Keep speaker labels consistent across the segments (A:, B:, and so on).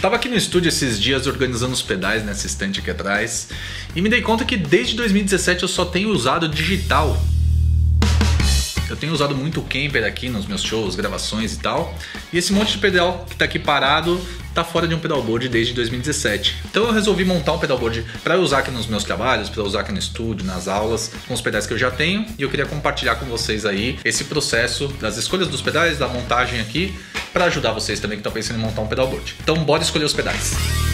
A: Tava aqui no estúdio esses dias organizando os pedais nessa estante aqui atrás e me dei conta que desde 2017 eu só tenho usado digital. Eu tenho usado muito o Camper aqui nos meus shows, gravações e tal. E esse monte de pedal que tá aqui parado tá fora de um pedalboard desde 2017. Então eu resolvi montar um pedalboard para usar aqui nos meus trabalhos, para usar aqui no estúdio, nas aulas, com os pedais que eu já tenho. E eu queria compartilhar com vocês aí esse processo das escolhas dos pedais, da montagem aqui, para ajudar vocês também que estão pensando em montar um pedalboard. Então bora escolher os pedais.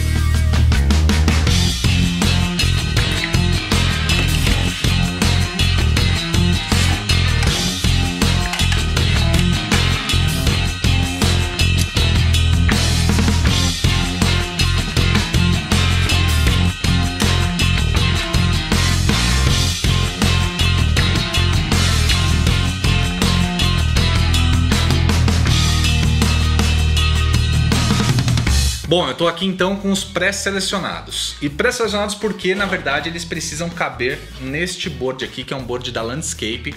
A: Bom, eu estou aqui então com os pré-selecionados. E pré-selecionados porque, na verdade, eles precisam caber neste board aqui, que é um board da Landscape.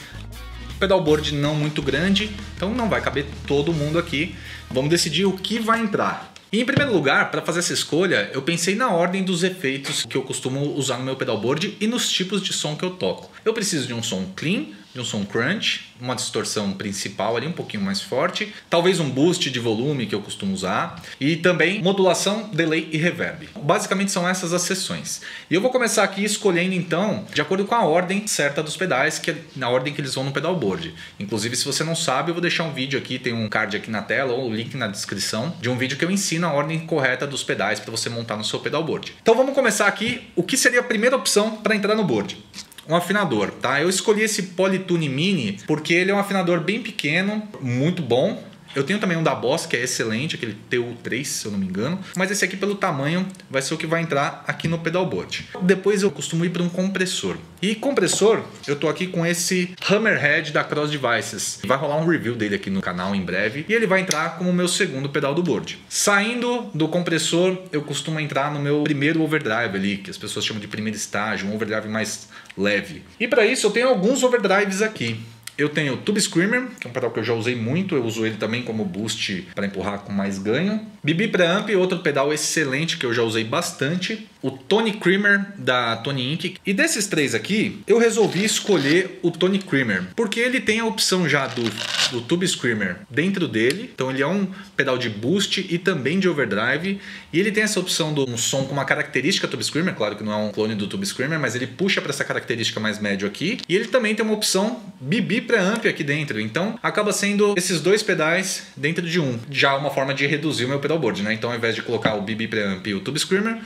A: Pedalboard não muito grande, então não vai caber todo mundo aqui. Vamos decidir o que vai entrar. E em primeiro lugar, para fazer essa escolha, eu pensei na ordem dos efeitos que eu costumo usar no meu pedalboard e nos tipos de som que eu toco. Eu preciso de um som clean, um som crunch, uma distorção principal ali um pouquinho mais forte, talvez um boost de volume que eu costumo usar e também modulação, delay e reverb. Basicamente são essas as sessões. E eu vou começar aqui escolhendo então de acordo com a ordem certa dos pedais, que é na ordem que eles vão no pedalboard. Inclusive, se você não sabe, eu vou deixar um vídeo aqui, tem um card aqui na tela ou o link na descrição de um vídeo que eu ensino a ordem correta dos pedais para você montar no seu pedalboard. Então vamos começar aqui o que seria a primeira opção para entrar no board um afinador, tá? Eu escolhi esse Polytune Mini porque ele é um afinador bem pequeno, muito bom, eu tenho também um da Boss, que é excelente, aquele TU3, se eu não me engano. Mas esse aqui, pelo tamanho, vai ser o que vai entrar aqui no pedalboard. Depois eu costumo ir para um compressor. E compressor, eu tô aqui com esse Hammerhead da Cross Devices. Vai rolar um review dele aqui no canal em breve. E ele vai entrar como meu segundo pedal do board. Saindo do compressor, eu costumo entrar no meu primeiro overdrive ali, que as pessoas chamam de primeiro estágio, um overdrive mais leve. E para isso eu tenho alguns overdrives aqui. Eu tenho o Tube Screamer, que é um pedal que eu já usei muito, eu uso ele também como boost para empurrar com mais ganho. BB Preamp, outro pedal excelente que eu já usei bastante. O Tony Creamer da Tony Inc. E desses três aqui, eu resolvi escolher o Tony Creamer, porque ele tem a opção já do, do Tube Screamer dentro dele. Então ele é um pedal de boost e também de overdrive. E ele tem essa opção de um som com uma característica Tube Screamer, claro que não é um clone do Tube Screamer, mas ele puxa para essa característica mais médio aqui. E ele também tem uma opção BB preamp aqui dentro. Então acaba sendo esses dois pedais dentro de um. Já uma forma de reduzir o meu pedalboard, né? Então ao invés de colocar o BB preamp e o Tube Screamer,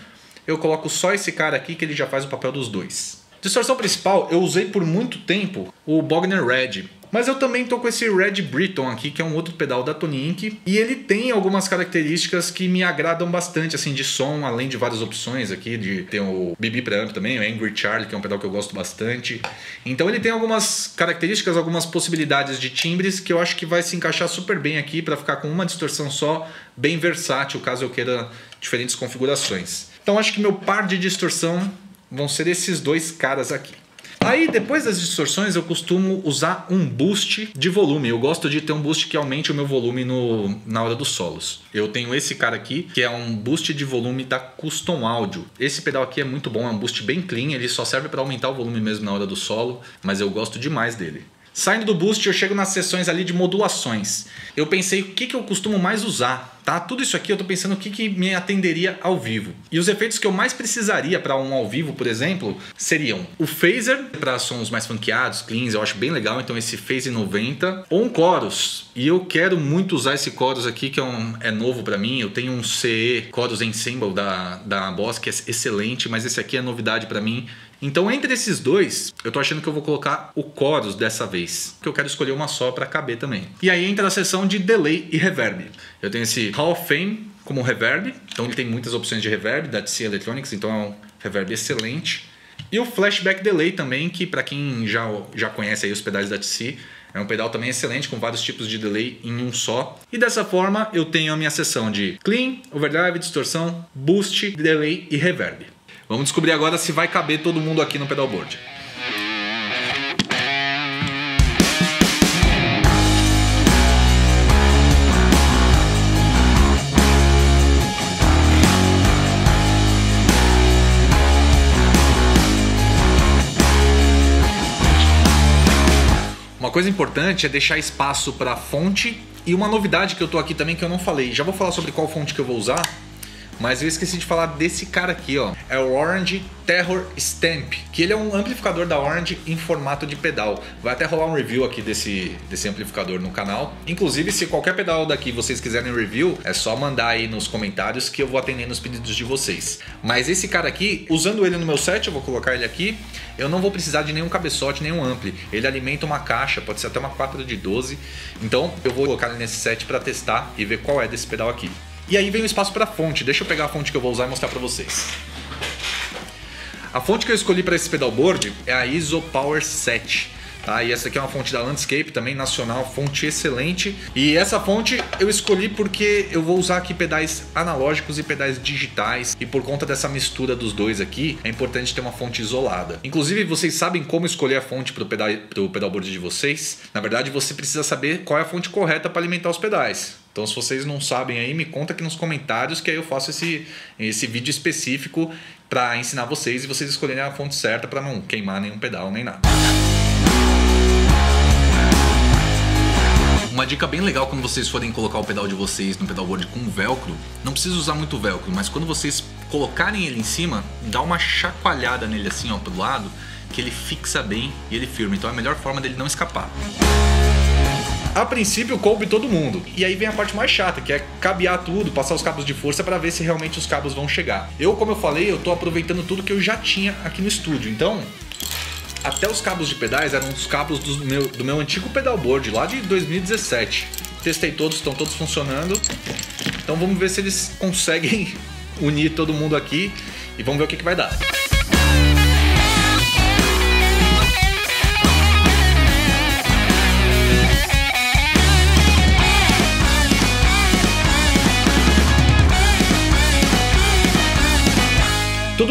A: eu coloco só esse cara aqui que ele já faz o papel dos dois. Distorção principal, eu usei por muito tempo o Bogner Red. Mas eu também tô com esse Red Briton aqui, que é um outro pedal da Tony Inc. E ele tem algumas características que me agradam bastante, assim, de som, além de várias opções aqui, de ter o BB Preamp também, o Angry Charlie, que é um pedal que eu gosto bastante. Então ele tem algumas características, algumas possibilidades de timbres que eu acho que vai se encaixar super bem aqui para ficar com uma distorção só, bem versátil, caso eu queira diferentes configurações. Então acho que meu par de distorção vão ser esses dois caras aqui. Aí, depois das distorções, eu costumo usar um boost de volume. Eu gosto de ter um boost que aumente o meu volume no, na hora dos solos. Eu tenho esse cara aqui, que é um boost de volume da Custom Audio. Esse pedal aqui é muito bom, é um boost bem clean, ele só serve para aumentar o volume mesmo na hora do solo, mas eu gosto demais dele. Saindo do boost, eu chego nas sessões ali de modulações. Eu pensei o que, que eu costumo mais usar, tá? Tudo isso aqui eu tô pensando o que, que me atenderia ao vivo. E os efeitos que eu mais precisaria para um ao vivo, por exemplo, seriam o phaser para sons mais funkeados, cleans, eu acho bem legal, então esse phase 90, ou um chorus. E eu quero muito usar esse chorus aqui que é, um, é novo para mim. Eu tenho um CE Chorus Ensemble da da Boss que é excelente, mas esse aqui é novidade para mim. Então, entre esses dois, eu tô achando que eu vou colocar o chorus dessa vez, que eu quero escolher uma só para caber também. E aí entra a seção de delay e reverb. Eu tenho esse Hall of Fame como reverb, então ele tem muitas opções de reverb da TC Electronics, então é um reverb excelente. E o Flashback Delay também, que para quem já, já conhece aí os pedais da TC, é um pedal também excelente com vários tipos de delay em um só. E dessa forma eu tenho a minha seção de clean, overdrive, distorção, boost, delay e reverb. Vamos descobrir agora se vai caber todo mundo aqui no pedalboard. Coisa importante é deixar espaço para fonte e uma novidade que eu tô aqui também que eu não falei. Já vou falar sobre qual fonte que eu vou usar, mas eu esqueci de falar desse cara aqui, ó. É o Orange Terror Stamp, que ele é um amplificador da Orange em formato de pedal. Vai até rolar um review aqui desse, desse amplificador no canal. Inclusive, se qualquer pedal daqui vocês quiserem review, é só mandar aí nos comentários que eu vou atendendo os pedidos de vocês. Mas esse cara aqui, usando ele no meu set, eu vou colocar ele aqui, eu não vou precisar de nenhum cabeçote, nenhum ampli. Ele alimenta uma caixa, pode ser até uma 4 de 12. Então, eu vou colocar ele nesse set para testar e ver qual é desse pedal aqui. E aí vem o espaço para fonte. Deixa eu pegar a fonte que eu vou usar e mostrar para vocês. A fonte que eu escolhi para esse pedalboard é a ISO Power 7. Tá? E essa aqui é uma fonte da Landscape, também nacional, fonte excelente. E essa fonte eu escolhi porque eu vou usar aqui pedais analógicos e pedais digitais. E por conta dessa mistura dos dois aqui, é importante ter uma fonte isolada. Inclusive, vocês sabem como escolher a fonte para o pedal, pedalboard de vocês? Na verdade, você precisa saber qual é a fonte correta para alimentar os pedais. Então, se vocês não sabem aí, me conta aqui nos comentários que aí eu faço esse, esse vídeo específico para ensinar vocês e vocês escolherem a fonte certa para não queimar nenhum pedal nem nada. Uma dica bem legal quando vocês forem colocar o pedal de vocês no pedalboard com velcro, não precisa usar muito velcro, mas quando vocês colocarem ele em cima, dá uma chacoalhada nele assim ó pro lado, que ele fixa bem e ele firma. Então é a melhor forma dele não escapar. A princípio coube todo mundo. E aí vem a parte mais chata, que é cabear tudo, passar os cabos de força para ver se realmente os cabos vão chegar. Eu, como eu falei, eu tô aproveitando tudo que eu já tinha aqui no estúdio. Então, até os cabos de pedais eram os cabos do meu, do meu antigo pedalboard lá de 2017. Testei todos, estão todos funcionando. Então vamos ver se eles conseguem unir todo mundo aqui e vamos ver o que, que vai dar.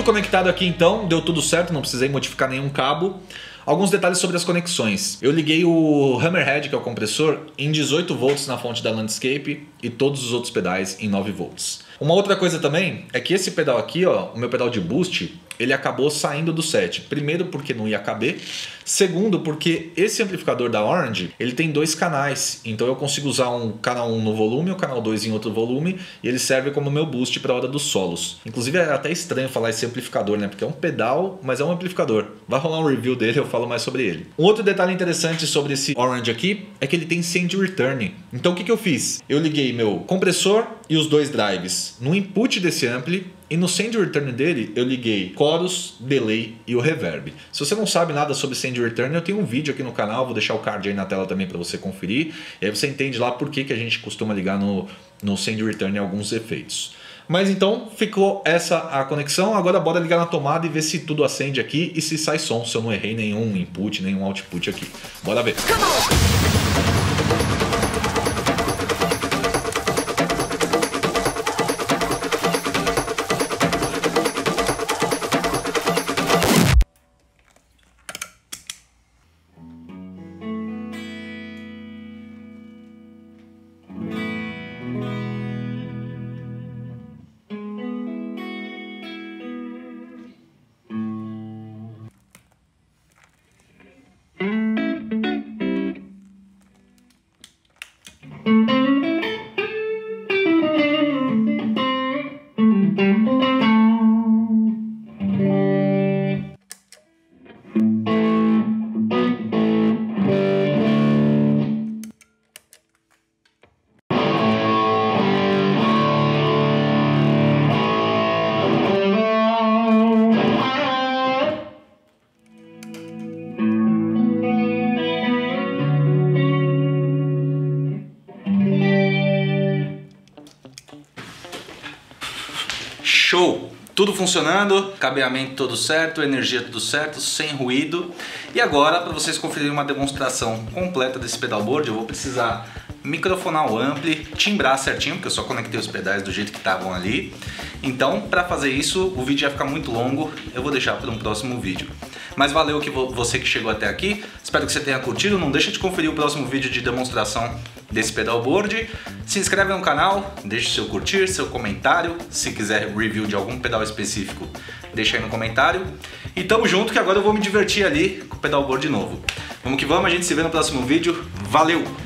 A: Tudo conectado aqui então, deu tudo certo, não precisei modificar nenhum cabo. Alguns detalhes sobre as conexões. Eu liguei o Hammerhead, que é o compressor, em 18 volts na fonte da Landscape e todos os outros pedais em 9 volts. Uma outra coisa também é que esse pedal aqui, ó, o meu pedal de boost, ele acabou saindo do set. Primeiro porque não ia caber, segundo porque esse amplificador da Orange, ele tem dois canais, então eu consigo usar um canal 1 no volume, o canal 2 em outro volume, e ele serve como meu boost para a hora dos solos. Inclusive é até estranho falar esse amplificador, né? Porque é um pedal, mas é um amplificador. Vai rolar um review dele, eu falo mais sobre ele. Um outro detalhe interessante sobre esse Orange aqui é que ele tem send return. Então o que, que eu fiz? Eu liguei meu compressor e os dois drives no input desse ampli e no send return dele eu liguei chorus, delay e o reverb. Se você não sabe nada sobre send return, eu tenho um vídeo aqui no canal, vou deixar o card aí na tela também para você conferir. E aí você entende lá por que, que a gente costuma ligar no, no send return alguns efeitos. Mas então ficou essa a conexão. Agora bora ligar na tomada e ver se tudo acende aqui e se sai som, se eu não errei nenhum input, nenhum output aqui. Bora ver. Show! Tudo funcionando, cabeamento todo certo, energia tudo certo, sem ruído. E agora, para vocês conferirem uma demonstração completa desse pedalboard, eu vou precisar microfonar o ampli, timbrar certinho, porque eu só conectei os pedais do jeito que estavam ali. Então, para fazer isso, o vídeo vai ficar muito longo, eu vou deixar para um próximo vídeo. Mas valeu que você que chegou até aqui, espero que você tenha curtido, não deixa de conferir o próximo vídeo de demonstração desse pedalboard. Se inscreve no canal, deixe seu curtir, seu comentário. Se quiser review de algum pedal específico, deixa aí no comentário. E tamo junto que agora eu vou me divertir ali com o pedalboard novo.
B: Vamos que vamos, a gente se vê no próximo vídeo. Valeu!